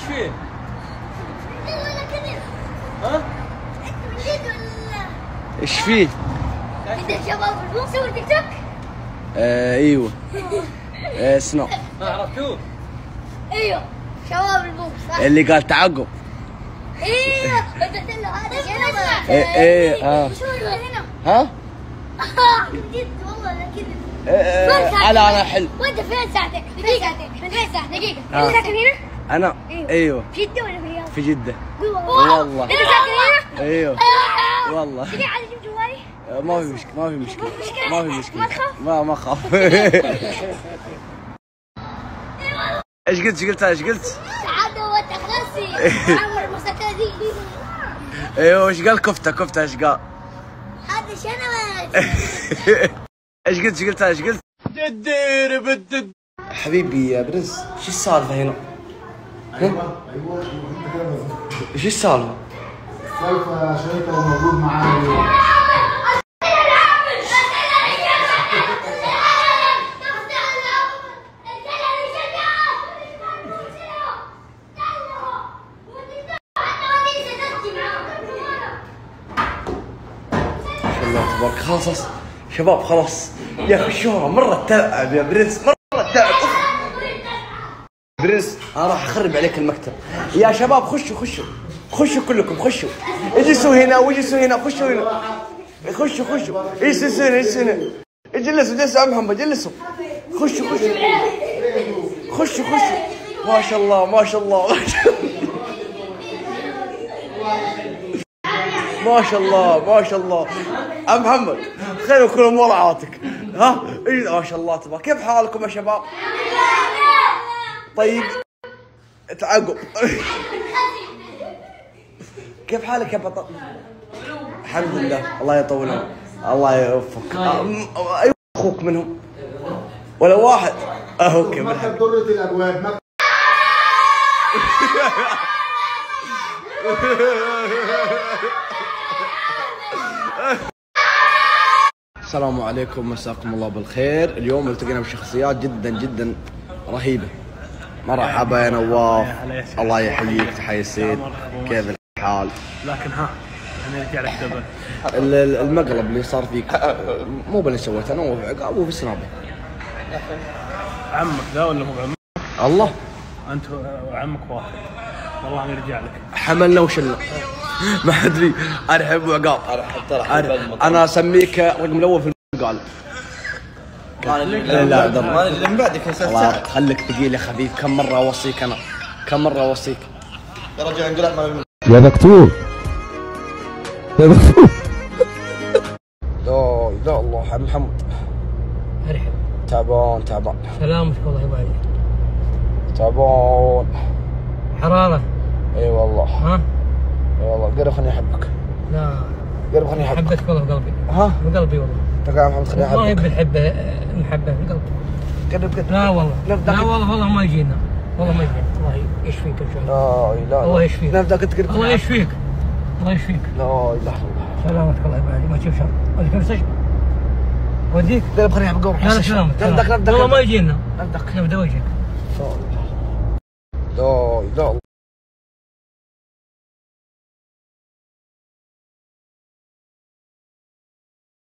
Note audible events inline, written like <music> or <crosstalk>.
إيش فيه؟ ولا كذب ها؟ إنت من جد ولا إيش فيه؟ انت شباب مو مسوي تيك توك؟ آه إيوه آه ما عرفتوه؟ إيوه شباب البوم صح؟ اللي قال تعقب إيوه انت قلت له هذا إيه، إيه، آه. هو هنا؟ ها؟ آه، من جد والله لا كذب آه، آه، على أنا حل وانت فين ساعتك؟ دقيقة فين ساعتك؟ دقيقة آه. ساكن هنا؟ أنا أيوه. في جدة ولا في الرياض؟ في جدة. قول والله. والله. انت ساكن هنا؟ أيوه. آه. والله. جوالي. آه، ما في مشكلة ما في مشكلة. مشكلة؟ ما في مشكلة. ما تخاف؟ ما ما اخاف <laughs> إيش قلت؟ إيش قلت؟ إيش قلت؟ عمر <laughs> المسكنة دي. أيوه إيش قال؟ كفتة كفتة. إيش قال؟ هذا شنو <laughs> إيش قلت؟ إيش قلت؟ إيش قلت؟ حبيبي يا برنس شو السالفة هنا؟ أيوه أيوه أنت كده مظبوط إيش السالفة؟ السالفه عشان انت موجود الله تبارك خلاص خلاص. شباب خلاص يا أخي الشهرة مرة تعب يا برنس مرة تعب أوف. برنس أنا راح أخرب عليك المكتب. يا شباب خشوا خشوا. خشوا كلكم خشوا. اجلسوا هنا واجلسوا هنا خشوا هنا. خشوا خشوا. اجلسوا هنا اجلسوا هنا. اجلسوا جلسوا يا محمد جلسوا خشوا خشوا. خشوا خشوا. ما شاء الله ما شاء الله. ما شاء الله ما شاء الله. أم محمد خير يكون مراعاتك ها؟ إيه، ما شاء الله تبارك. كيف حالكم يا شباب؟ طيب. تعقب كيف حالك يا بطل؟ الحمد لله. الله يطول عمرك الله يوفقك أم- أيوه أخوك منهم. ولا واحد. أوكي مكتب مرحبا درة الأبواب مكتب السلام عليكم مساكم الله بالخير. اليوم التقينا بشخصيات جدا جدا رهيبة. مرحبا يا نواف. الله يحييك تحية السيد كيف الحال؟ لكن ها ال- ال- المقلب اللي صار فيك مو باللي سويته أنا وفي عقاب وفي سنابه. عمك ذا ولا مو بعمك؟ الله. أنت وعمك واحد. والله أنا رجع لك. حملنا وشلنا ما أدري. أنا احب عقاب أنا احب ترى أنا أنا أسميك رقم الأول في المقال. لا لا عبد الله أنا اللي من بعدك يا الله أستاذ خليك ثقيل يا خفيف كم مرة أوصيك أنا؟ كم مرة أوصيك؟ يا رجل انقلع ما يا دكتور. يا دكتور. لا لا الله يا محمد. مرحبا تعبان تعبان. سلامتك الله يبارك تعبان. حرارة. إي والله. ها؟ إي والله. قرب خليني أحبك. لا. قرب خليني أحبك. حبتك والله في قلبي. ها؟ في قلبي والله. قاعد محمد خليني احبك المحبة في قلبي. قرب قرب لا والله. نبدأ لا والله والله ما يجينا. والله ما يجينا. الله يشفيك إن شاء الله. لا لا الله يشفيك. الله يشفيك. الله يشفيك. لا إله إلا الله. سلامتك الله يبارك ما تشوف شر. وديك. المستشفى وديك قرب خليني احبك لا لا سلامتك. والله ما يجينا. نبدأ وجهك. لا إله إلا الله.